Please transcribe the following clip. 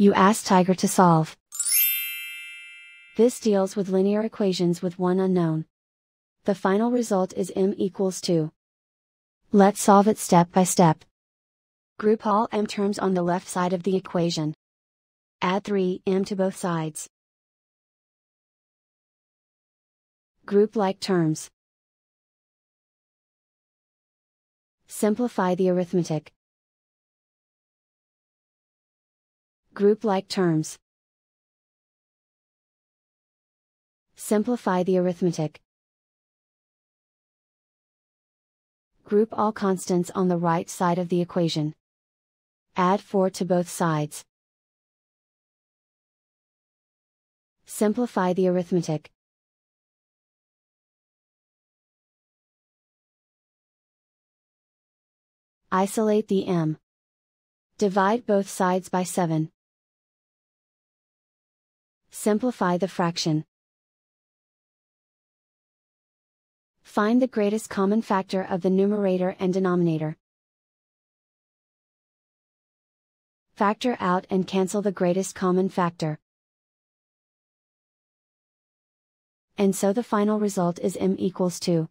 You ask Tiger to solve. This deals with linear equations with one unknown. The final result is m equals 2. Let's solve it step by step. Group all m terms on the left side of the equation. Add 3m to both sides. Group like terms. Simplify the arithmetic. Group like terms. Simplify the arithmetic. Group all constants on the right side of the equation. Add 4 to both sides. Simplify the arithmetic. Isolate the m. Divide both sides by 7. Simplify the fraction. Find the greatest common factor of the numerator and denominator. Factor out and cancel the greatest common factor. And so the final result is m equals 2.